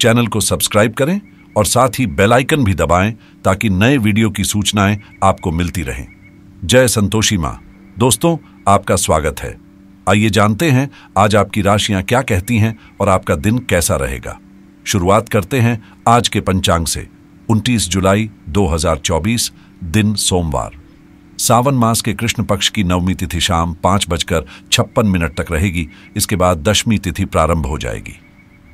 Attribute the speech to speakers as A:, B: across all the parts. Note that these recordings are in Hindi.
A: चैनल को सब्सक्राइब करें और साथ ही बेल आइकन भी दबाएँ ताकि नए वीडियो की सूचनाएँ आपको मिलती रहें। जय संतोषी माँ। दोस्तों, आपका स्वागत है। आइए जानते हैं आज आपकी राशियाँ क्या कहती हैं और आपका दिन कैसा रहेगा। शुरुआत करते हैं आज के पंचांग से। 29 जुलाई 2024 दिन सोमवार। सावन मास के कृष्ण पक्ष की नवमी तिथि शाम पाँच बजकर छप्पन मिनट तक रहेगी। इसके बाद दशमी तिथि प्रारंभ हो जाएगी।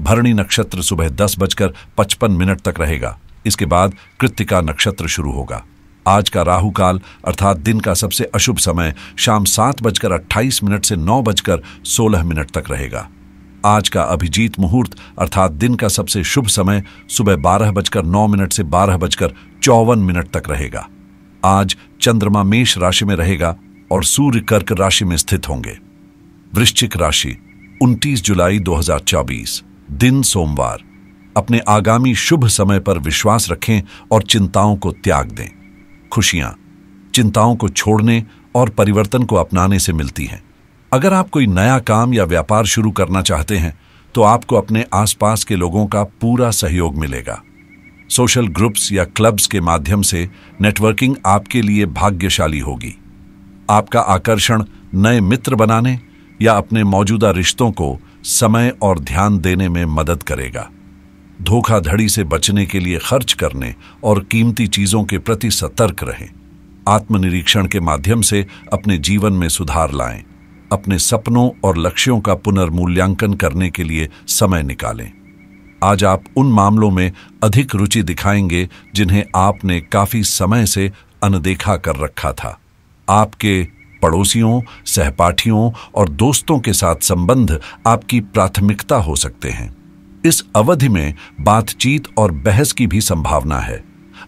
A: भरणी नक्षत्र सुबह दस बजकर पचपन मिनट तक रहेगा। इसके बाद कृतिका नक्षत्र शुरू होगा। आज का राहु काल, अर्थात दिन का सबसे अशुभ समय, शाम सात बजकर अट्ठाईस मिनट से नौ बजकर सोलह मिनट तक रहेगा। आज का अभिजीत मुहूर्त, अर्थात दिन का सबसे शुभ समय, सुबह बारह बजकर नौ मिनट से बारह बजकर चौवन मिनट तक रहेगा। आज चंद्रमा मेष राशि में रहेगा और सूर्य कर्क राशि में स्थित होंगे। वृश्चिक राशि 29 जुलाई 2024 दिन सोमवार, अपने आगामी शुभ समय पर विश्वास रखें और चिंताओं को त्याग दें। खुशियाँ, चिंताओं को छोड़ने और परिवर्तन को अपनाने से मिलती हैं। अगर आप कोई नया काम या व्यापार शुरू करना चाहते हैं तो आपको अपने आसपास के लोगों का पूरा सहयोग मिलेगा। सोशल ग्रुप्स या क्लब्स के माध्यम से नेटवर्किंग आपके लिए भाग्यशाली होगी। आपका आकर्षण नए मित्र बनाने या अपने मौजूदा रिश्तों को समय और ध्यान देने में मदद करेगा। धोखाधड़ी से बचने के लिए खर्च करने और कीमती चीज़ों के प्रति सतर्क रहें। आत्मनिरीक्षण के माध्यम से अपने जीवन में सुधार लाएँ। अपने सपनों और लक्ष्यों का पुनर्मूल्यांकन करने के लिए समय निकालें। आज आप उन मामलों में अधिक रुचि दिखाएँगे जिन्हें आपने काफ़ी समय से अनदेखा कर रखा था। आपके पड़ोसियों, सहपाठियों और दोस्तों के साथ संबंध आपकी प्राथमिकता हो सकते हैं। इस अवधि में बातचीत और बहस की भी संभावना है।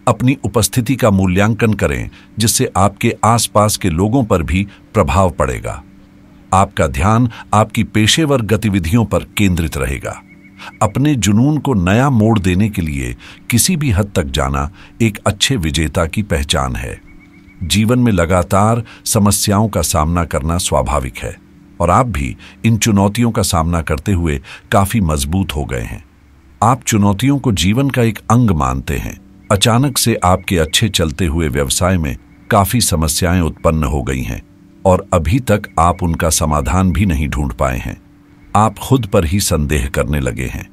A: अपनी उपस्थिति का मूल्यांकन करें, जिससे आपके आसपास के लोगों पर भी प्रभाव पड़ेगा। आपका ध्यान आपकी पेशेवर गतिविधियों पर केंद्रित रहेगा। अपने जुनून को नया मोड़ देने के लिए किसी भी हद तक जाना एक अच्छे विजेता की पहचान है। जीवन में लगातार समस्याओं का सामना करना स्वाभाविक है और आप भी इन चुनौतियों का सामना करते हुए काफ़ी मज़बूत हो गए हैं। आप चुनौतियों को जीवन का एक अंग मानते हैं। अचानक से आपके अच्छे चलते हुए व्यवसाय में काफ़ी समस्याएँ उत्पन्न हो गई हैं और अभी तक आप उनका समाधान भी नहीं ढूंढ पाए हैं। आप खुद पर ही संदेह करने लगे हैं।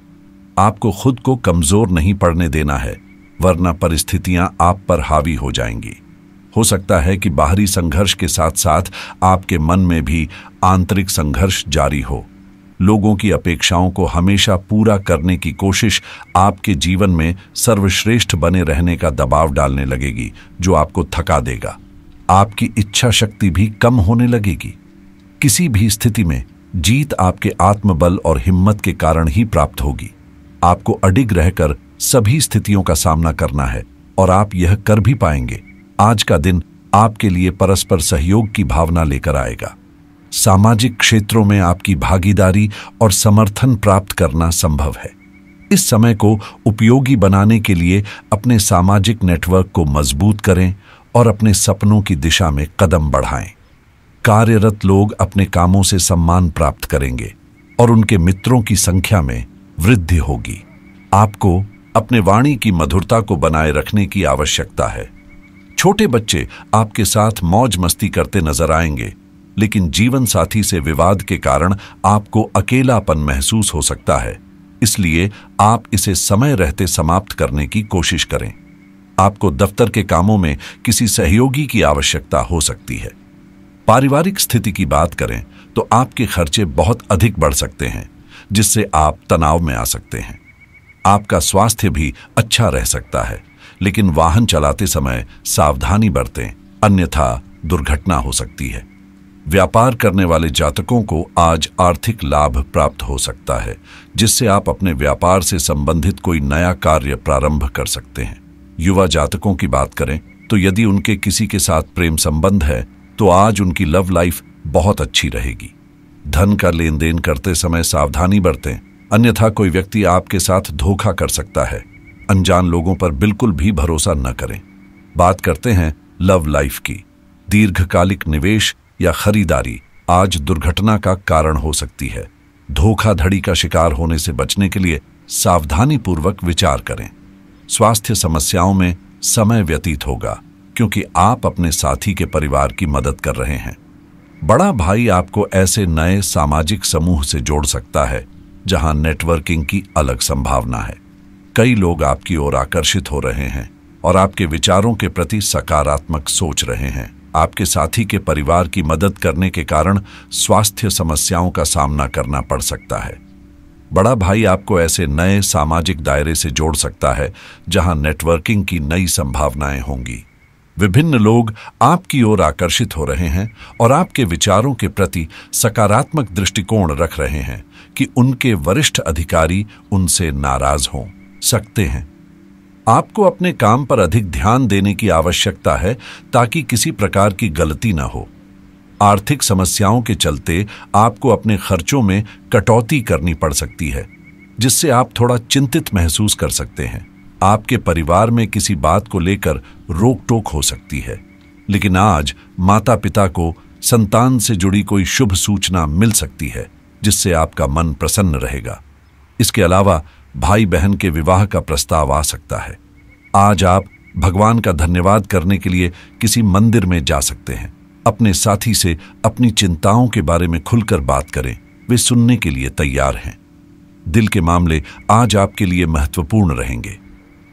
A: आपको खुद को कमज़ोर नहीं पड़ने देना है, वरना परिस्थितियाँ आप पर हावी हो जाएँगी। हो सकता है कि बाहरी संघर्ष के साथ साथ आपके मन में भी आंतरिक संघर्ष जारी हो। लोगों की अपेक्षाओं को हमेशा पूरा करने की कोशिश आपके जीवन में सर्वश्रेष्ठ बने रहने का दबाव डालने लगेगी, जो आपको थका देगा। आपकी इच्छा शक्ति भी कम होने लगेगी। किसी भी स्थिति में जीत आपके आत्मबल और हिम्मत के कारण ही प्राप्त होगी। आपको अडिग रहकर सभी स्थितियों का सामना करना है और आप यह कर भी पाएँगे। आज का दिन आपके लिए परस्पर सहयोग की भावना लेकर आएगा। सामाजिक क्षेत्रों में आपकी भागीदारी और समर्थन प्राप्त करना संभव है। इस समय को उपयोगी बनाने के लिए अपने सामाजिक नेटवर्क को मज़बूत करें और अपने सपनों की दिशा में कदम बढ़ाएँ। कार्यरत लोग अपने कामों से सम्मान प्राप्त करेंगे और उनके मित्रों की संख्या में वृद्धि होगी। आपको अपने वाणी की मधुरता को बनाए रखने की आवश्यकता है। छोटे बच्चे आपके साथ मौज मस्ती करते नज़र आएँगे, लेकिन जीवन साथी से विवाद के कारण आपको अकेलापन महसूस हो सकता है। इसलिए आप इसे समय रहते समाप्त करने की कोशिश करें। आपको दफ्तर के कामों में किसी सहयोगी की आवश्यकता हो सकती है। पारिवारिक स्थिति की बात करें तो आपके खर्चे बहुत अधिक बढ़ सकते हैं, जिससे आप तनाव में आ सकते हैं। आपका स्वास्थ्य भी अच्छा रह सकता है। लेकिन वाहन चलाते समय सावधानी बरतें, अन्यथा दुर्घटना हो सकती है। व्यापार करने वाले जातकों को आज आर्थिक लाभ प्राप्त हो सकता है, जिससे आप अपने व्यापार से संबंधित कोई नया कार्य प्रारंभ कर सकते हैं। युवा जातकों की बात करें तो यदि उनके किसी के साथ प्रेम संबंध है तो आज उनकी लव लाइफ बहुत अच्छी रहेगी। धन का लेन देन करते समय सावधानी बरतें, अन्यथा कोई व्यक्ति आपके साथ धोखा कर सकता है। अनजान लोगों पर बिल्कुल भी भरोसा न करें। बात करते हैं लव लाइफ की। दीर्घकालिक निवेश या खरीदारी आज दुर्घटना का कारण हो सकती है। धोखाधड़ी का शिकार होने से बचने के लिए सावधानी पूर्वक विचार करें। स्वास्थ्य समस्याओं में समय व्यतीत होगा, क्योंकि आप अपने साथी के परिवार की मदद कर रहे हैं। बड़ा भाई आपको ऐसे नए सामाजिक समूह से जोड़ सकता है, जहाँ नेटवर्किंग की अलग संभावना है। कई लोग आपकी ओर आकर्षित हो रहे हैं और आपके विचारों के प्रति सकारात्मक सोच रहे हैं। आपके साथी के परिवार की मदद करने के कारण स्वास्थ्य समस्याओं का सामना करना पड़ सकता है। बड़ा भाई आपको ऐसे नए सामाजिक दायरे से जोड़ सकता है, जहाँ नेटवर्किंग की नई संभावनाएँ होंगी। विभिन्न लोग आपकी ओर आकर्षित हो रहे हैं और आपके विचारों के प्रति सकारात्मक दृष्टिकोण रख रहे हैं कि उनके वरिष्ठ अधिकारी उनसे नाराज़ हो। सकते हैं। आपको अपने काम पर अधिक ध्यान देने की आवश्यकता है ताकि किसी प्रकार की गलती न हो। आर्थिक समस्याओं के चलते आपको अपने खर्चों में कटौती करनी पड़ सकती है, जिससे आप थोड़ा चिंतित महसूस कर सकते हैं। आपके परिवार में किसी बात को लेकर रोक टोक हो सकती है, लेकिन आज माता पिता को संतान से जुड़ी कोई शुभ सूचना मिल सकती है, जिससे आपका मन प्रसन्न रहेगा। इसके अलावा भाई बहन के विवाह का प्रस्ताव आ सकता है। आज आप भगवान का धन्यवाद करने के लिए किसी मंदिर में जा सकते हैं। अपने साथी से अपनी चिंताओं के बारे में खुलकर बात करें। वे सुनने के लिए तैयार हैं। दिल के मामले आज आपके लिए महत्वपूर्ण रहेंगे।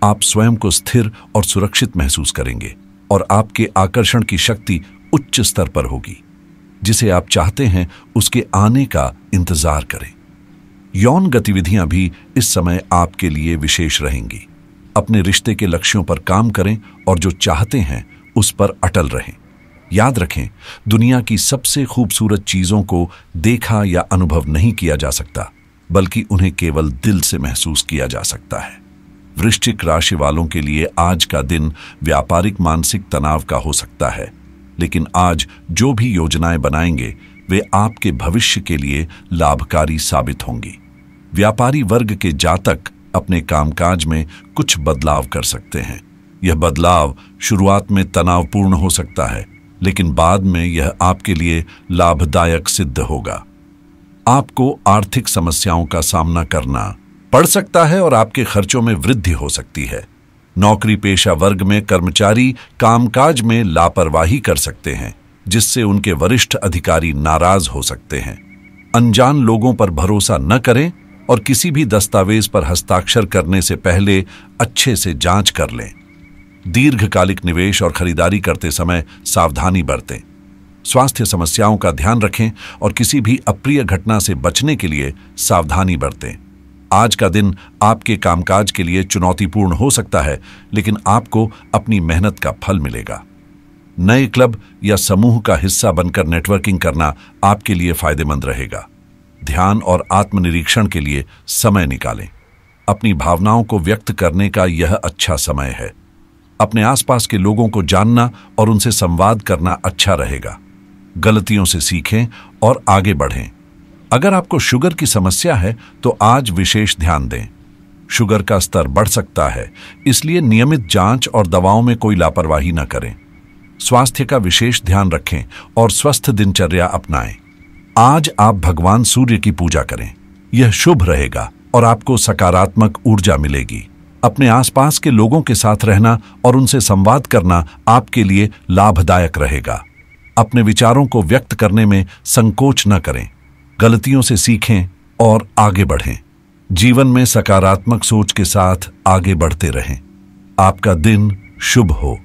A: आप स्वयं को स्थिर और सुरक्षित महसूस करेंगे और आपके आकर्षण की शक्ति उच्च स्तर पर होगी। जिसे आप चाहते हैं, उसके आने का इंतज़ार करें। यौन गतिविधियाँ भी इस समय आपके लिए विशेष रहेंगी। अपने रिश्ते के लक्ष्यों पर काम करें और जो चाहते हैं, उस पर अटल रहें। याद रखें, दुनिया की सबसे खूबसूरत चीज़ों को देखा या अनुभव नहीं किया जा सकता, बल्कि उन्हें केवल दिल से महसूस किया जा सकता है। वृश्चिक राशि वालों के लिए आज का दिन व्यापारिक मानसिक तनाव का हो सकता है, लेकिन आज जो भी योजनाएँ बनाएँगे वे आपके भविष्य के लिए लाभकारी साबित होंगी। व्यापारी वर्ग के जातक अपने कामकाज में कुछ बदलाव कर सकते हैं। यह बदलाव शुरुआत में तनावपूर्ण हो सकता है, लेकिन बाद में यह आपके लिए लाभदायक सिद्ध होगा। आपको आर्थिक समस्याओं का सामना करना पड़ सकता है और आपके खर्चों में वृद्धि हो सकती है। नौकरी पेशा वर्ग में कर्मचारी कामकाज में लापरवाही कर सकते हैं। जिससे उनके वरिष्ठ अधिकारी नाराज़ हो सकते हैं। अनजान लोगों पर भरोसा न करें और किसी भी दस्तावेज़ पर हस्ताक्षर करने से पहले अच्छे से जाँच कर लें। दीर्घकालिक निवेश और खरीदारी करते समय सावधानी बरतें। स्वास्थ्य समस्याओं का ध्यान रखें और किसी भी अप्रिय घटना से बचने के लिए सावधानी बरतें। आज का दिन आपके कामकाज के लिए चुनौतीपूर्ण हो सकता है, लेकिन आपको अपनी मेहनत का फल मिलेगा। नए क्लब या समूह का हिस्सा बनकर नेटवर्किंग करना आपके लिए फ़ायदेमंद रहेगा। ध्यान और आत्मनिरीक्षण के लिए समय निकालें। अपनी भावनाओं को व्यक्त करने का यह अच्छा समय है। अपने आसपास के लोगों को जानना और उनसे संवाद करना अच्छा रहेगा। गलतियों से सीखें और आगे बढ़ें। अगर आपको शुगर की समस्या है तो आज विशेष ध्यान दें। शुगर का स्तर बढ़ सकता है, इसलिए नियमित जाँच और दवाओं में कोई लापरवाही न करें। स्वास्थ्य का विशेष ध्यान रखें और स्वस्थ दिनचर्या अपनाएँ। आज आप भगवान सूर्य की पूजा करें। यह शुभ रहेगा और आपको सकारात्मक ऊर्जा मिलेगी। अपने आसपास के लोगों के साथ रहना और उनसे संवाद करना आपके लिए लाभदायक रहेगा। अपने विचारों को व्यक्त करने में संकोच न करें। गलतियों से सीखें और आगे बढ़ें। जीवन में सकारात्मक सोच के साथ आगे बढ़ते रहें। आपका दिन शुभ हो।